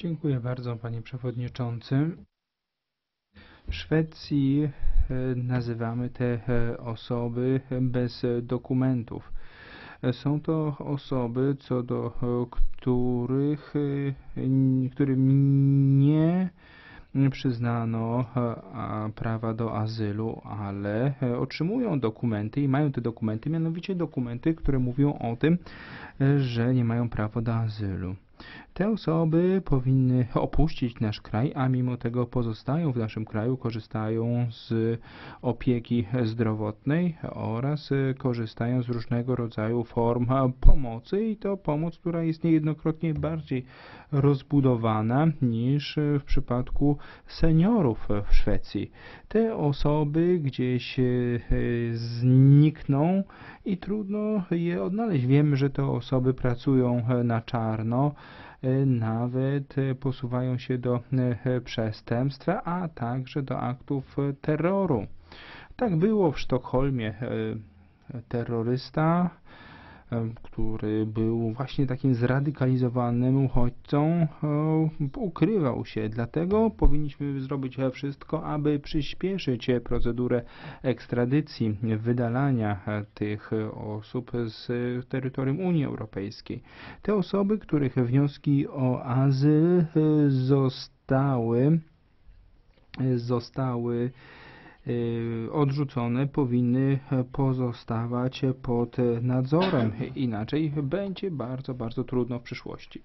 Dziękuję bardzo, panie przewodniczący. W Szwecji e, nazywamy te e, osoby bez dokumentów. E, Są to osoby, co do których, którym nie przyznano prawa do azylu, ale otrzymują dokumenty i mają te dokumenty, mianowicie dokumenty, które mówią o tym, że nie mają prawa do azylu. Te osoby powinny opuścić nasz kraj, a mimo tego pozostają w naszym kraju, korzystają z opieki zdrowotnej oraz e, korzystają z różnego rodzaju form pomocy i to pomoc, która jest niejednokrotnie bardziej rozbudowana niż w przypadku seniorów w Szwecji. Te osoby gdzieś e, znikną i trudno je odnaleźć. Wiemy, że te osoby pracują e, na czarno, nawet e, posuwają się do e, przestępstw, a także do aktów e, terroru. Tak było w Sztokholmie. e, Terrorysta, e, który był właśnie takim zradykalizowanym uchodźcą, ukrywał się. Dlatego powinniśmy zrobić wszystko, aby przyspieszyć procedurę ekstradycji, wydalania e, tych osób z terytorium Unii Europejskiej. Te osoby, których wnioski o azyl e, zostały zostały e, odrzucone, powinny pozostawać pod nadzorem. Inaczej będzie bardzo, bardzo trudno w przyszłości.